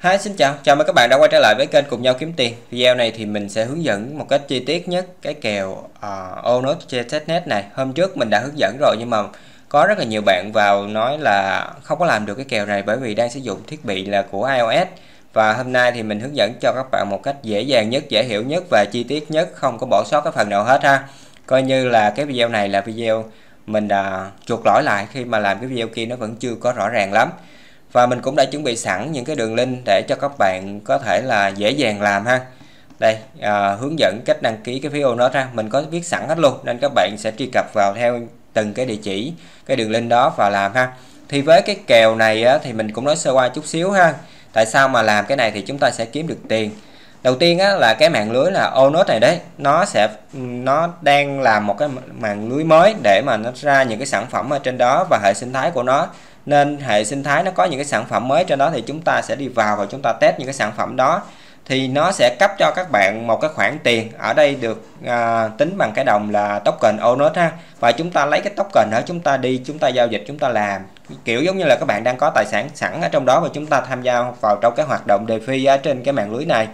Hi xin chào, chào mừng các bạn đã quay trở lại với kênh cùng nhau kiếm tiền. Video này thì mình sẽ hướng dẫn một cách chi tiết nhất cái kèo ờ, uh, Onos trên testnet này. Hôm trước mình đã hướng dẫn rồi nhưng mà có rất là nhiều bạn vào nói là không có làm được cái kèo này bởi vì đang sử dụng thiết bị là của iOS. Và hôm nay thì mình hướng dẫn cho các bạn một cách dễ dàng nhất, dễ hiểu nhất và chi tiết nhất, không có bỏ sót cái phần nào hết ha. Coi như là cái video này là video mình đã chuột lỗi lại khi mà làm cái video kia nó vẫn chưa có rõ ràng lắm và mình cũng đã chuẩn bị sẵn những cái đường link để cho các bạn có thể là dễ dàng làm ha. Đây à, hướng dẫn cách đăng ký cái phiếu nó ra. Mình có viết sẵn hết luôn nên các bạn sẽ truy cập vào theo từng cái địa chỉ cái đường link đó và làm ha. Thì với cái kèo này á, thì mình cũng nói sơ qua chút xíu ha. Tại sao mà làm cái này thì chúng ta sẽ kiếm được tiền. Đầu tiên á, là cái mạng lưới là Onos này đấy. Nó sẽ nó đang làm một cái mạng lưới mới để mà nó ra những cái sản phẩm ở trên đó và hệ sinh thái của nó nên hệ sinh thái nó có những cái sản phẩm mới trên đó thì chúng ta sẽ đi vào và chúng ta test những cái sản phẩm đó. Thì nó sẽ cấp cho các bạn một cái khoản tiền. Ở đây được à, tính bằng cái đồng là token ONOT ha. Và chúng ta lấy cái token đó chúng ta đi chúng ta giao dịch chúng ta làm. Kiểu giống như là các bạn đang có tài sản sẵn ở trong đó và chúng ta tham gia vào trong cái hoạt động đề ở trên cái mạng lưới này.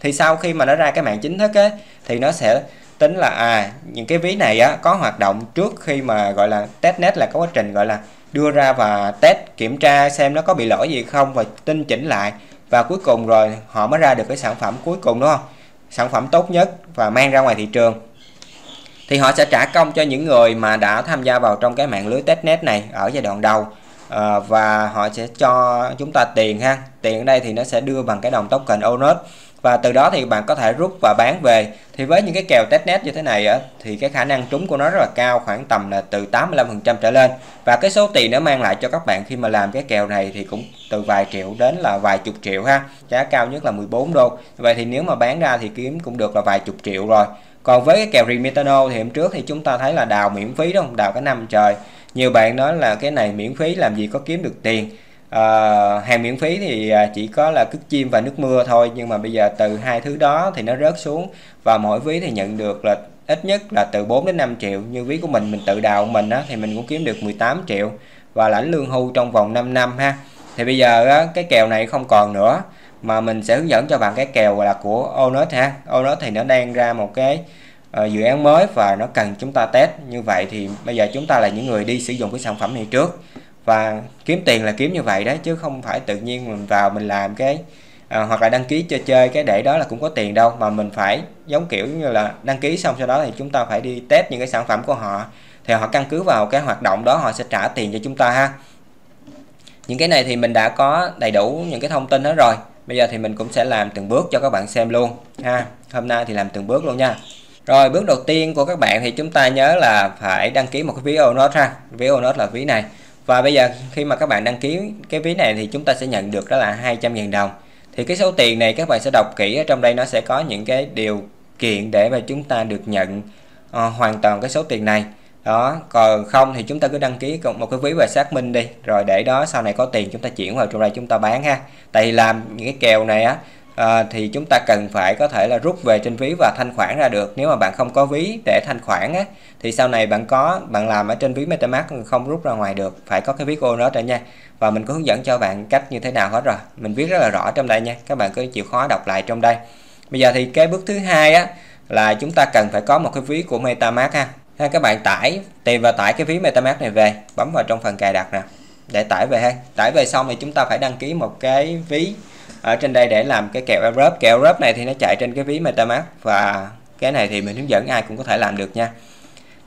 Thì sau khi mà nó ra cái mạng chính thức ấy, thì nó sẽ tính là à những cái ví này á có hoạt động trước khi mà gọi là testnet là có quá trình gọi là đưa ra và test kiểm tra xem nó có bị lỗi gì không và tinh chỉnh lại. Và cuối cùng rồi họ mới ra được cái sản phẩm cuối cùng đúng không? Sản phẩm tốt nhất và mang ra ngoài thị trường. Thì họ sẽ trả công cho những người mà đã tham gia vào trong cái mạng lưới testnet này ở giai đoạn đầu. À, và họ sẽ cho chúng ta tiền ha tiền ở đây thì nó sẽ đưa bằng cái đồng token ONOT và từ đó thì bạn có thể rút và bán về. Thì với những cái kèo testnet như thế này á, thì cái khả năng trúng của nó rất là cao khoảng tầm là từ 85% trở lên. Và cái số tiền nó mang lại cho các bạn khi mà làm cái kèo này thì cũng từ vài triệu đến là vài chục triệu ha. Giá cao nhất là 14 đô. Vậy thì nếu mà bán ra thì kiếm cũng được là vài chục triệu rồi. Còn với cái kèo Remitano thì hôm trước thì chúng ta thấy là đào miễn phí đúng không? Đào cái năm trời. Nhiều bạn nói là cái này miễn phí làm gì có kiếm được tiền à, hàng miễn phí thì à, chỉ có là cứt chim và nước mưa thôi nhưng mà bây giờ từ hai thứ đó thì nó rớt xuống và mỗi ví thì nhận được là ít nhất là từ 4 đến 5 triệu. Như ví của mình mình tự đào mình á thì mình cũng kiếm được 18 triệu và lãnh lương hưu trong vòng 5 năm ha. Thì bây giờ á, cái kèo này không còn nữa mà mình sẽ hướng dẫn cho bạn cái kèo là của Onos ha. Onos thì nó đang ra một cái uh, dự án mới và nó cần chúng ta test. Như vậy thì bây giờ chúng ta là những người đi sử dụng cái sản phẩm này trước và kiếm tiền là kiếm như vậy đấy chứ không phải tự nhiên mình vào mình làm cái à, hoặc là đăng ký chơi chơi cái để đó là cũng có tiền đâu. Mà mình phải giống kiểu như là đăng ký xong sau đó thì chúng ta phải đi test những cái sản phẩm của họ. Thì họ căn cứ vào cái hoạt động đó họ sẽ trả tiền cho chúng ta ha. Những cái này thì mình đã có đầy đủ những cái thông tin hết rồi. Bây giờ thì mình cũng sẽ làm từng bước cho các bạn xem luôn ha. Hôm nay thì làm từng bước luôn nha. Rồi bước đầu tiên của các bạn thì chúng ta nhớ là phải đăng ký một cái ví Onos ha. Ví Onos là ví này và bây giờ khi mà các bạn đăng ký cái ví này thì chúng ta sẽ nhận được đó là 200.000 đồng. Thì cái số tiền này các bạn sẽ đọc kỹ ở trong đây nó sẽ có những cái điều kiện để mà chúng ta được nhận uh, hoàn toàn cái số tiền này. Đó còn không thì chúng ta cứ đăng ký một cái ví và xác minh đi. Rồi để đó sau này có tiền chúng ta chuyển vào trong đây chúng ta bán ha. Tại vì làm những cái kèo này á à, thì chúng ta cần phải có thể là rút về trên ví và thanh khoản ra được. Nếu mà bạn không có ví để thanh khoản á thì sau này bạn có bạn làm ở trên ví MetaMask không rút ra ngoài được. Phải có cái ví cô đó ra nha. Và mình có hướng dẫn cho bạn cách như thế nào hết rồi. Mình viết rất là rõ trong đây nha. Các bạn cứ chịu khó đọc lại trong đây. Bây giờ thì cái bước thứ hai á là chúng ta cần phải có một cái ví của MetaMask ha. Ha các bạn tải tìm và tải cái ví MetaMask này về. Bấm vào trong phần cài đặt nè. Để tải về ha. Tải về xong thì chúng ta phải đăng ký một cái ví ở trên đây để làm cái kèo Europe kèo Europe này thì nó chạy trên cái ví metamask và cái này thì mình hướng dẫn ai cũng có thể làm được nha.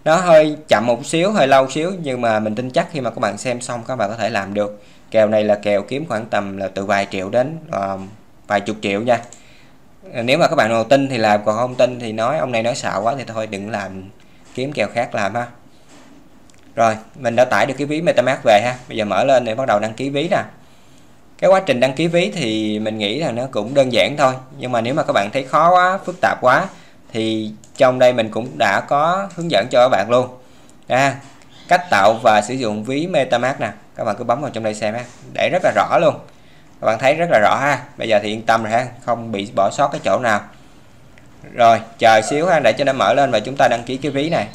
Nó hơi chậm một xíu hơi lâu xíu nhưng mà mình tin chắc khi mà các bạn xem xong các bạn có thể làm được. Kèo này là kèo kiếm khoảng tầm là từ vài triệu đến uh, vài chục triệu nha. Nếu mà các bạn nào tin thì làm còn không tin thì nói ông này nói xạo quá thì thôi đừng làm kiếm kèo khác làm ha. Rồi mình đã tải được cái ví metamask về ha. Bây giờ mở lên để bắt đầu đăng ký ví nè cái quá trình đăng ký ví thì mình nghĩ là nó cũng đơn giản thôi. Nhưng mà nếu mà các bạn thấy khó quá phức tạp quá thì trong đây mình cũng đã có hướng dẫn cho các bạn luôn. À, cách tạo và sử dụng ví MetaMask nè. Các bạn cứ bấm vào trong đây xem ha. Để rất là rõ luôn. Các bạn thấy rất là rõ ha. Bây giờ thì yên tâm rồi ha. Không bị bỏ sót cái chỗ nào. Rồi chờ xíu ha để cho nó mở lên và chúng ta đăng ký cái ví này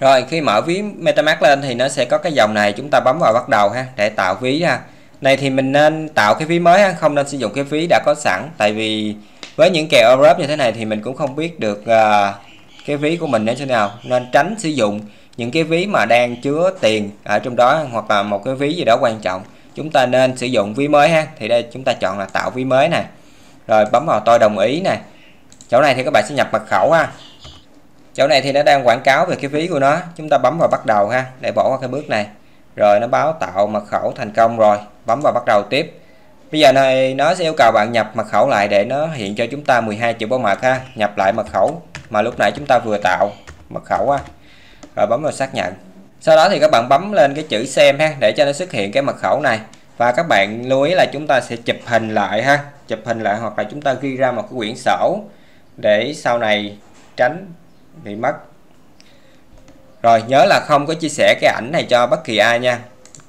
rồi khi mở ví MetaMask lên thì nó sẽ có cái dòng này chúng ta bấm vào bắt đầu ha để tạo ví ha. Này thì mình nên tạo cái ví mới ha, không nên sử dụng cái ví đã có sẵn. Tại vì với những kèo Europe như thế này thì mình cũng không biết được uh, cái ví của mình như thế nào. Nên tránh sử dụng những cái ví mà đang chứa tiền ở trong đó hoặc là một cái ví gì đó quan trọng. Chúng ta nên sử dụng ví mới ha thì đây chúng ta chọn là tạo ví mới này. Rồi bấm vào tôi đồng ý này. Chỗ này thì các bạn sẽ nhập mật khẩu ha chỗ này thì nó đang quảng cáo về cái ví của nó. Chúng ta bấm vào bắt đầu ha, để bỏ qua cái bước này. Rồi, nó báo tạo mật khẩu thành công rồi. Bấm vào bắt đầu tiếp. Bây giờ này, nó sẽ yêu cầu bạn nhập mật khẩu lại để nó hiện cho chúng ta 12 chữ bảo mật ha. Nhập lại mật khẩu, mà lúc nãy chúng ta vừa tạo mật khẩu á. Rồi, bấm vào xác nhận. Sau đó thì các bạn bấm lên cái chữ xem ha, để cho nó xuất hiện cái mật khẩu này. Và các bạn lưu ý là chúng ta sẽ chụp hình lại ha. Chụp hình lại hoặc là chúng ta ghi ra một cái quyển sổ để sau này tránh bị mất. Rồi, nhớ là không có chia sẻ cái ảnh này cho bất kỳ ai nha.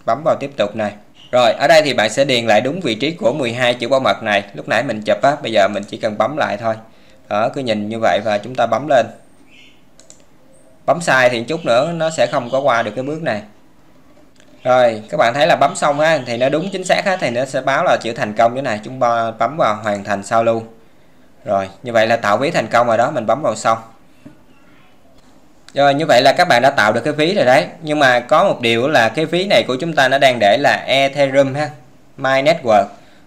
Bấm vào tiếp tục này. Rồi, ở đây thì bạn sẽ điền lại đúng vị trí của 12 chữ bảo mật này. Lúc nãy mình chụp á, bây giờ mình chỉ cần bấm lại thôi. Đó, cứ nhìn như vậy và chúng ta bấm lên. Bấm sai thì chút nữa nó sẽ không có qua được cái bước này. Rồi, các bạn thấy là bấm xong á, thì nó đúng chính xác á, thì nó sẽ báo là chữ thành công như này. Chúng ta bấm vào hoàn thành sao luôn. Rồi, như vậy là tạo ví thành công rồi đó, mình bấm vào xong rồi, như vậy là các bạn đã tạo được cái ví rồi đấy. Nhưng mà có một điều là cái ví này của chúng ta nó đang để là Ethereum ha, My Network.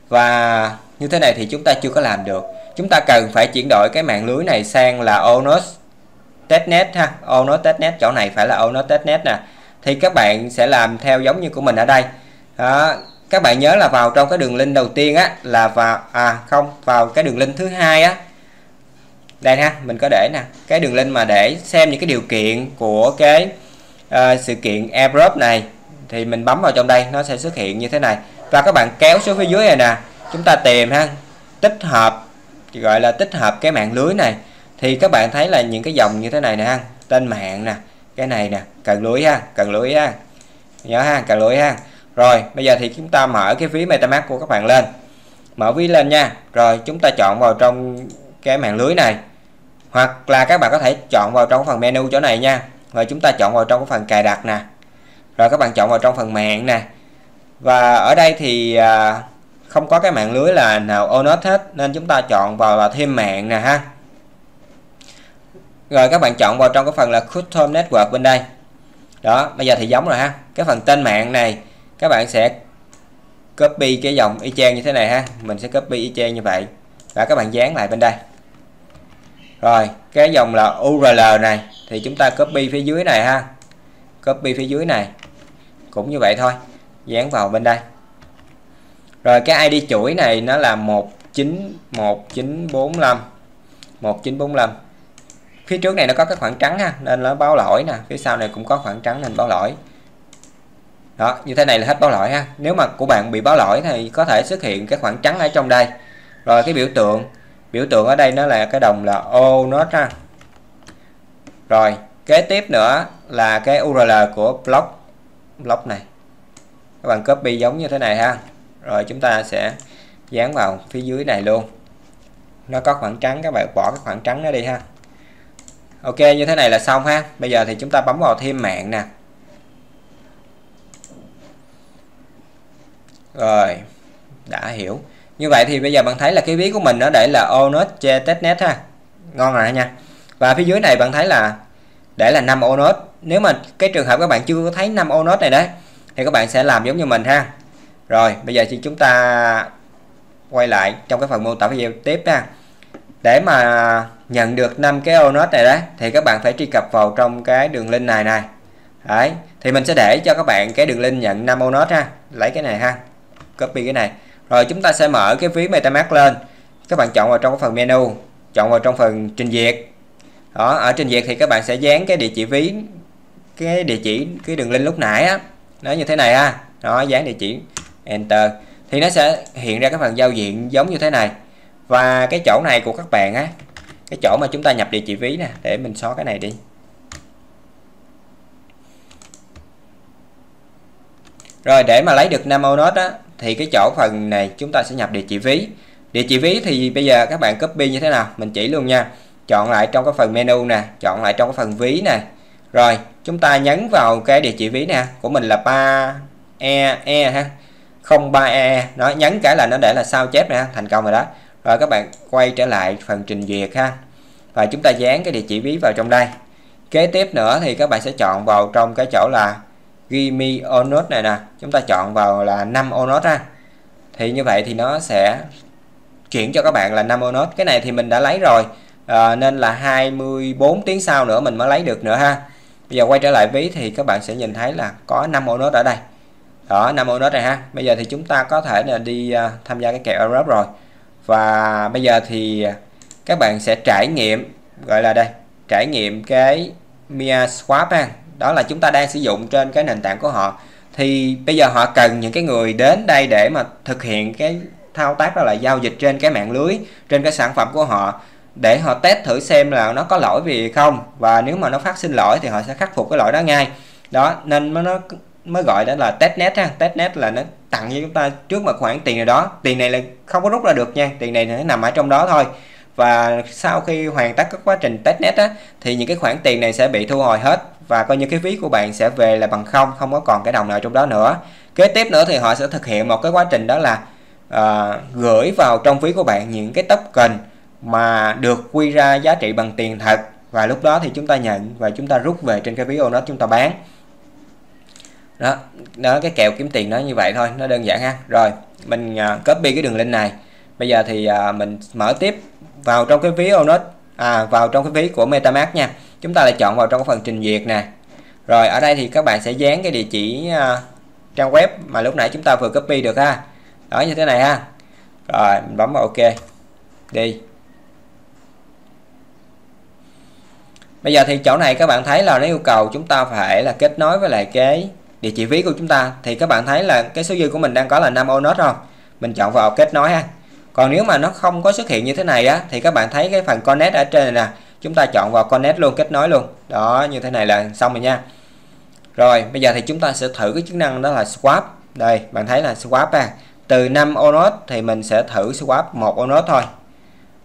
Và như thế này thì chúng ta chưa có làm được. Chúng ta cần phải chuyển đổi cái mạng lưới này sang là Onos testnet ha. Onos testnet, chỗ này phải là Onos testnet nè. Thì các bạn sẽ làm theo giống như của mình ở đây. Đó. các bạn nhớ là vào trong cái đường link đầu tiên á, là vào à không, vào cái đường link thứ hai á đây ha mình có để nè. Cái đường link mà để xem những cái điều kiện của cái uh, sự kiện airdrop này thì mình bấm vào trong đây nó sẽ xuất hiện như thế này. Và các bạn kéo xuống phía dưới này nè chúng ta tìm ha tích hợp gọi là tích hợp cái mạng lưới này. Thì các bạn thấy là những cái dòng như thế này nè ha tên mạng nè cái này nè cần lưới ha cần lưới ha nhớ ha cần lưới ha. Rồi bây giờ thì chúng ta mở cái ví metamask của các bạn lên. Mở ví lên nha. Rồi chúng ta chọn vào trong cái mạng lưới này hoặc là các bạn có thể chọn vào trong phần menu chỗ này nha. Rồi chúng ta chọn vào trong cái phần cài đặt nè. Rồi các bạn chọn vào trong phần mạng nè. Và ở đây thì à, không có cái mạng lưới là nào onet hết, nên chúng ta chọn vào là thêm mạng nè ha. Rồi các bạn chọn vào trong cái phần là custom network bên đây. Đó, bây giờ thì giống rồi ha. Cái phần tên mạng này, các bạn sẽ copy cái dòng y chang như thế này ha. Mình sẽ copy y chang như vậy. Và các bạn dán lại bên đây rồi, cái dòng là URL này, thì chúng ta copy phía dưới này ha. Copy phía dưới này, cũng như vậy thôi, dán vào bên đây. Rồi, cái ID chuỗi này nó là 191945 1945 phía trước này nó có cái khoảng trắng ha, nên nó báo lỗi nè, phía sau này cũng có khoảng trắng nên báo lỗi. Đó, như thế này là hết báo lỗi ha. Nếu mà của bạn bị báo lỗi thì có thể xuất hiện cái khoảng trắng ở trong đây. Rồi, cái biểu tượng biểu tượng ở đây nó là cái đồng là ô nó ha. Rồi, kế tiếp nữa là cái URL của block block này. Các bạn copy giống như thế này ha. Rồi chúng ta sẽ dán vào phía dưới này luôn. Nó có khoảng trắng, các bạn bỏ cái khoảng trắng nó đi ha. Ok, như thế này là xong ha. Bây giờ thì chúng ta bấm vào thêm mạng nè. Rồi, đã hiểu như vậy thì bây giờ bạn thấy là cái ví của mình nó để là onus che testnet ha. Ngon rồi nha. Và phía dưới này bạn thấy là để là 5 onus nếu mà cái trường hợp các bạn chưa có thấy 5 onus này đấy, thì các bạn sẽ làm giống như mình ha. Rồi, bây giờ thì chúng ta quay lại trong cái phần mô tả video tiếp ha. Để mà nhận được 5 cái onus này đấy, thì các bạn phải truy cập vào trong cái đường link này này. Đấy, thì mình sẽ để cho các bạn cái đường link nhận 5 onus ha. Lấy cái này ha. Copy cái này rồi chúng ta sẽ mở cái ví metamask lên. Các bạn chọn vào trong cái phần menu, chọn vào trong phần trình duyệt. Đó, ở trình duyệt thì các bạn sẽ dán cái địa chỉ ví, cái địa chỉ, cái đường link lúc nãy á. Nó như thế này ha. Đó, dán địa chỉ, enter. Thì nó sẽ hiện ra cái phần giao diện giống như thế này. Và cái chỗ này của các bạn á, cái chỗ mà chúng ta nhập địa chỉ ví nè, để mình xóa cái này đi. Rồi, để mà lấy được 5 node á thì cái chỗ phần này chúng ta sẽ nhập địa chỉ ví. Địa chỉ ví thì bây giờ các bạn copy như thế nào, mình chỉ luôn nha. Chọn lại trong cái phần menu nè, chọn lại trong cái phần ví nè. Rồi, chúng ta nhấn vào cái địa chỉ ví nè của mình là 3 e e ha. 03 e, e. nó nhấn cái là nó để là sao chép nè, thành công rồi đó. Rồi các bạn quay trở lại phần trình duyệt ha. Và chúng ta dán cái địa chỉ ví vào trong đây. Kế tiếp nữa thì các bạn sẽ chọn vào trong cái chỗ là Gimme Onus này nè. Chúng ta chọn vào là 5 Onus ha. Thì như vậy thì nó sẽ chuyển cho các bạn là 5 Onus. cái này thì mình đã lấy rồi. À, nên là 24 tiếng sau nữa mình mới lấy được nữa ha. Bây giờ quay trở lại ví thì các bạn sẽ nhìn thấy là có 5 Onus ở đây. Đó 5 Onus này ha. Bây giờ thì chúng ta có thể là đi uh, tham gia cái kèo Europe rồi. Và bây giờ thì các bạn sẽ trải nghiệm gọi là đây trải nghiệm cái Mia Swap ha đó là chúng ta đang sử dụng trên cái nền tảng của họ. Thì bây giờ họ cần những cái người đến đây để mà thực hiện cái thao tác đó là giao dịch trên cái mạng lưới, trên cái sản phẩm của họ, để họ test thử xem là nó có lỗi gì không. Và nếu mà nó phát sinh lỗi thì họ sẽ khắc phục cái lỗi đó ngay. Đó, nên nó mới gọi đó là test net ha. Test net là nó tặng cho chúng ta trước một khoản tiền nào đó. Tiền này là không có rút ra được nha. Tiền này nó nằm ở trong đó thôi và sau khi hoàn tất các quá trình testnet á thì những cái khoản tiền này sẽ bị thu hồi hết. Và coi như cái ví của bạn sẽ về là bằng không không có còn cái đồng nào trong đó nữa. Kế tiếp nữa thì họ sẽ thực hiện một cái quá trình đó là uh, gửi vào trong ví của bạn những cái token mà được quy ra giá trị bằng tiền thật. Và lúc đó thì chúng ta nhận và chúng ta rút về trên cái ví đó chúng ta bán. Đó đó cái kèo kiếm tiền nó như vậy thôi nó đơn giản ha. Rồi mình uh, copy cái đường link này. Bây giờ thì uh, mình mở tiếp vào trong cái ví onet à vào trong cái ví của MetaMask nha. Chúng ta lại chọn vào trong cái phần trình duyệt nè. Rồi ở đây thì các bạn sẽ dán cái địa chỉ uh, trang web mà lúc nãy chúng ta vừa copy được ha. Đó như thế này ha. Rồi mình bấm vào ok. Đi. Bây giờ thì chỗ này các bạn thấy là nó yêu cầu chúng ta phải là kết nối với lại cái địa chỉ ví của chúng ta. Thì các bạn thấy là cái số dư của mình đang có là 5 onet không? Mình chọn vào kết nối ha còn nếu mà nó không có xuất hiện như thế này á thì các bạn thấy cái phần connect ở trên này nè chúng ta chọn vào connect luôn kết nối luôn. Đó như thế này là xong rồi nha. Rồi bây giờ thì chúng ta sẽ thử cái chức năng đó là swap. Đây bạn thấy là swap à từ 5 onode thì mình sẽ thử swap một onode thôi.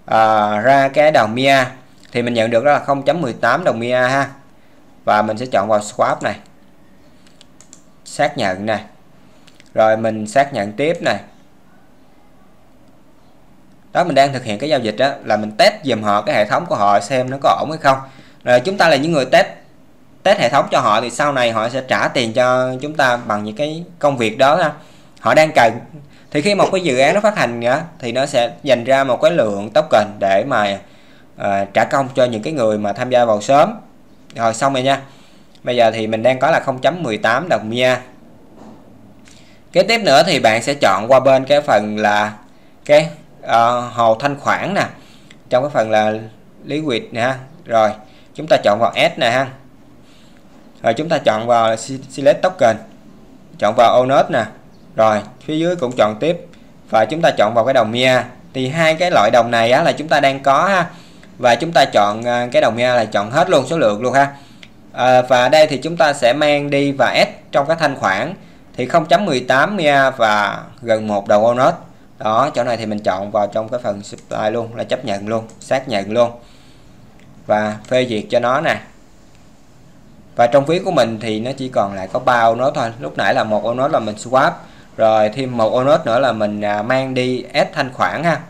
À, ra cái đồng mia thì mình nhận được đó là 0.18 đồng mia ha. Và mình sẽ chọn vào swap này. Xác nhận này rồi mình xác nhận tiếp này đó mình đang thực hiện cái giao dịch đó là mình test dùm họ cái hệ thống của họ xem nó có ổn hay không. Rồi chúng ta là những người test test hệ thống cho họ thì sau này họ sẽ trả tiền cho chúng ta bằng những cái công việc đó ha. họ đang cần. Thì khi một cái dự án nó phát hành nữa thì nó sẽ dành ra một cái lượng token để mà uh, trả công cho những cái người mà tham gia vào sớm. Rồi xong rồi nha. Bây giờ thì mình đang có là 0.18 đồng mia kế tiếp nữa thì bạn sẽ chọn qua bên cái phần là cái uh, hồ thanh khoản nè. Trong cái phần là lý quyệt nè rồi chúng ta chọn vào S nè ha. Rồi chúng ta chọn vào select token. Chọn vào onet nè. Rồi phía dưới cũng chọn tiếp. Và chúng ta chọn vào cái đồng mia. Thì hai cái loại đồng này á, là chúng ta đang có ha. Và chúng ta chọn ờ, cái đồng mia là chọn hết luôn số lượng luôn ha. À, và đây thì chúng ta sẽ mang đi và S trong cái thanh khoản. Thì 0.18 mia và gần một đồng onet đó, chỗ này thì mình chọn vào trong cái phần supply luôn, là chấp nhận luôn, xác nhận luôn. Và phê duyệt cho nó nè. Và trong ví của mình thì nó chỉ còn lại có ba onus thôi. Lúc nãy là một ô nốt là mình swap, rồi thêm một ô nốt nữa là mình à, mang đi S thanh khoản ha.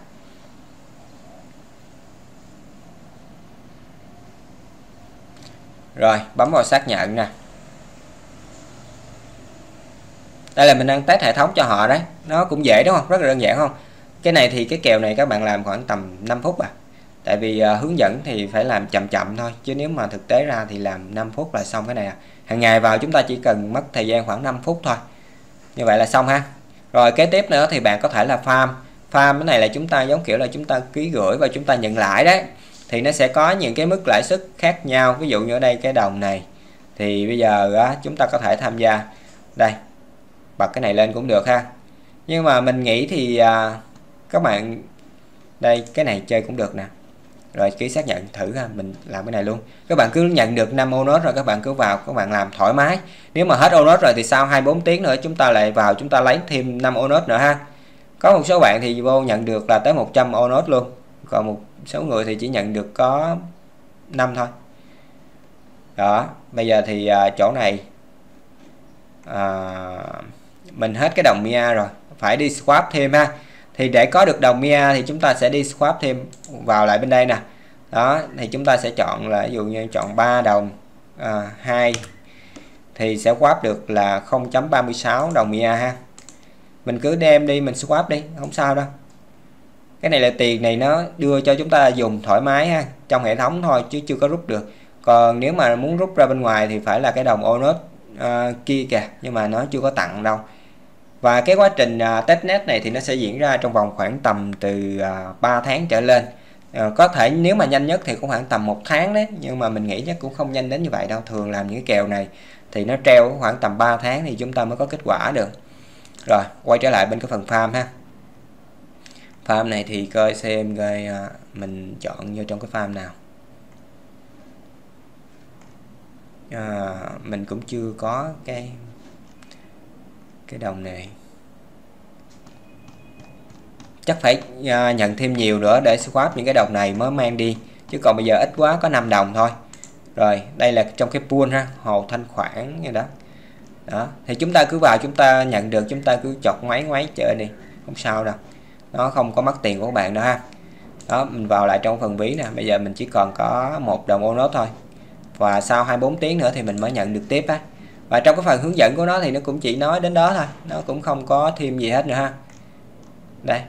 Rồi, bấm vào xác nhận nè. Đây là mình đang test hệ thống cho họ đấy. Nó cũng dễ đúng không? Rất là đơn giản không? Cái này thì cái kèo này các bạn làm khoảng tầm 5 phút à. Tại vì uh, hướng dẫn thì phải làm chậm chậm thôi chứ nếu mà thực tế ra thì làm 5 phút là xong cái này à. hàng ngày vào chúng ta chỉ cần mất thời gian khoảng 5 phút thôi. Như vậy là xong ha. Rồi kế tiếp nữa thì bạn có thể là farm. Farm cái này là chúng ta giống kiểu là chúng ta ký gửi và chúng ta nhận lãi đấy. Thì nó sẽ có những cái mức lãi suất khác nhau. Ví dụ như ở đây cái đồng này thì bây giờ uh, chúng ta có thể tham gia. Đây bật cái này lên cũng được ha. Nhưng mà mình nghĩ thì à, các bạn đây cái này chơi cũng được nè. Rồi ký xác nhận thử ha mình làm cái này luôn. Các bạn cứ nhận được 5 onos rồi các bạn cứ vào các bạn làm thoải mái. Nếu mà hết onos rồi thì sau 24 tiếng nữa chúng ta lại vào chúng ta lấy thêm 5 onos nữa ha. Có một số bạn thì vô nhận được là tới 100 onos luôn. Còn một số người thì chỉ nhận được có 5 thôi. Đó bây giờ thì à, chỗ này à, mình hết cái đồng Mia rồi. Phải đi swap thêm ha. Thì để có được đồng MIA thì chúng ta sẽ đi swap thêm vào lại bên đây nè. Đó thì chúng ta sẽ chọn là ví dụ như chọn 3 đồng à, 2 thì sẽ swap được là 0.36 đồng MIA ha. Mình cứ đem đi mình swap đi không sao đâu. Cái này là tiền này nó đưa cho chúng ta dùng thoải mái ha trong hệ thống thôi chứ chưa có rút được. Còn nếu mà muốn rút ra bên ngoài thì phải là cái đồng onus uh, à, kia kìa nhưng mà nó chưa có tặng đâu và cái quá trình à, uh, testnet này thì nó sẽ diễn ra trong vòng khoảng tầm từ à, uh, 3 tháng trở lên. Uh, có thể nếu mà nhanh nhất thì cũng khoảng tầm một tháng đấy nhưng mà mình nghĩ chắc cũng không nhanh đến như vậy đâu thường làm những cái kèo này thì nó treo khoảng tầm 3 tháng thì chúng ta mới có kết quả được. Rồi quay trở lại bên cái phần farm ha. Farm này thì coi xem coi uh, mình chọn vô trong cái farm nào. À, mình cũng chưa có cái cái đồng này chắc phải à, nhận thêm nhiều nữa để swap những cái đồng này mới mang đi chứ còn bây giờ ít quá có 5 đồng thôi. Rồi đây là trong cái pool ha hồ thanh khoản như đó. Đó thì chúng ta cứ vào chúng ta nhận được chúng ta cứ chọc máy ngoáy chơi đi không sao đâu. Nó không có mất tiền của các bạn đâu ha. Đó mình vào lại trong phần ví nè bây giờ mình chỉ còn có một đồng ô nốt thôi. Và sau 24 tiếng nữa thì mình mới nhận được tiếp á và trong cái phần hướng dẫn của nó thì nó cũng chỉ nói đến đó thôi. Nó cũng không có thêm gì hết nữa ha. Đây.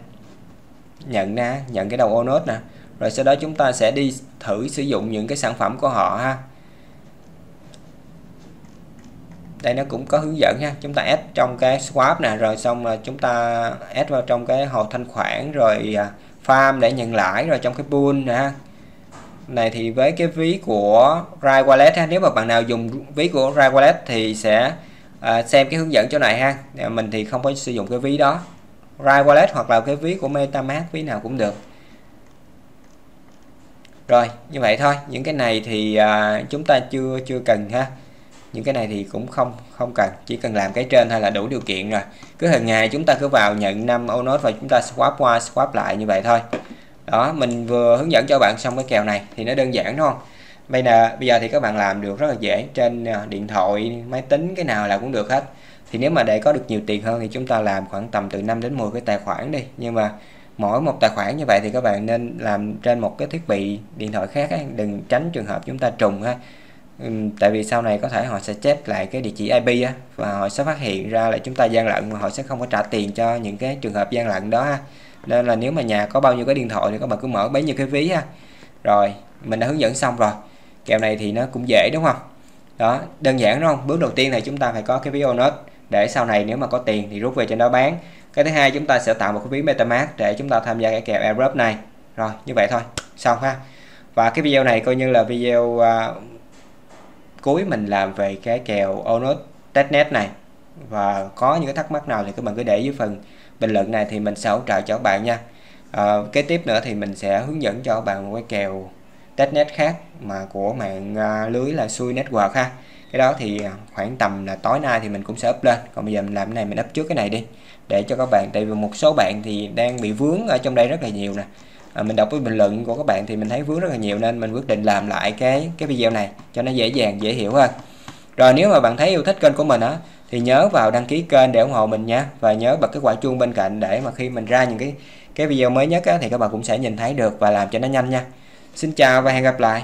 Nhận nè, nhận cái đầu ô nốt nè. Rồi sau đó chúng ta sẽ đi thử sử dụng những cái sản phẩm của họ ha. Đây, nó cũng có hướng dẫn ha chúng ta add trong cái swap nè, rồi xong là chúng ta add vào trong cái hồ thanh khoản, rồi à, farm để nhận lãi, rồi trong cái pool nè này thì với cái ví của Rai Wallet ha, nếu mà bạn nào dùng ví của Rai Wallet thì sẽ à, xem cái hướng dẫn chỗ này ha. Mình thì không có sử dụng cái ví đó. Rai Wallet hoặc là cái ví của MetaMask ví nào cũng được. Rồi như vậy thôi. Những cái này thì à, chúng ta chưa chưa cần ha. Những cái này thì cũng không không cần. Chỉ cần làm cái trên hay là đủ điều kiện rồi. Cứ hàng ngày chúng ta cứ vào nhận 5 ô nốt và chúng ta swap qua swap lại như vậy thôi đó mình vừa hướng dẫn cho bạn xong cái kèo này thì nó đơn giản đúng không? Bây giờ bây giờ thì các bạn làm được rất là dễ trên à, điện thoại máy tính cái nào là cũng được hết. Thì nếu mà để có được nhiều tiền hơn thì chúng ta làm khoảng tầm từ 5 đến 10 cái tài khoản đi. Nhưng mà mỗi một tài khoản như vậy thì các bạn nên làm trên một cái thiết bị điện thoại khác ấy. đừng tránh trường hợp chúng ta trùng ha. Tại vì sau này có thể họ sẽ chép lại cái địa chỉ IP á, và họ sẽ phát hiện ra là chúng ta gian lận và họ sẽ không có trả tiền cho những cái trường hợp gian lận đó ha nên là nếu mà nhà có bao nhiêu cái điện thoại thì các bạn cứ mở bấy nhiêu cái ví ha. Rồi mình đã hướng dẫn xong rồi. Kèo này thì nó cũng dễ đúng không? Đó đơn giản đúng không? Bước đầu tiên này chúng ta phải có cái ví Onet để sau này nếu mà có tiền thì rút về trên đó bán. Cái thứ hai chúng ta sẽ tạo một cái ví MetaMask để chúng ta tham gia cái kèo airdrop này. Rồi như vậy thôi. Xong ha. Và cái video này coi như là video uh, cuối mình làm về cái kèo Onet testnet này. Và có những cái thắc mắc nào thì các bạn cứ để dưới phần bình luận này thì mình sẽ hỗ trợ cho các bạn nha. À, kế tiếp nữa thì mình sẽ hướng dẫn cho các bạn một cái kèo testnet khác mà của mạng ờ, lưới là Sui Network ha. Cái đó thì ờ, khoảng tầm là tối nay thì mình cũng sẽ up lên. Còn bây giờ mình làm cái này mình up trước cái này đi để cho các bạn tại vì một số bạn thì đang bị vướng ở trong đây rất là nhiều nè. À, mình đọc cái bình luận của các bạn thì mình thấy vướng rất là nhiều nên mình quyết định làm lại cái cái video này cho nó dễ dàng dễ hiểu hơn. Rồi nếu mà bạn thấy yêu thích kênh của mình á thì nhớ vào đăng ký kênh để ủng hộ mình nhé và nhớ bật cái quả chuông bên cạnh để mà khi mình ra những cái cái video mới nhất á, thì các bạn cũng sẽ nhìn thấy được và làm cho nó nhanh nha. Xin chào và hẹn gặp lại.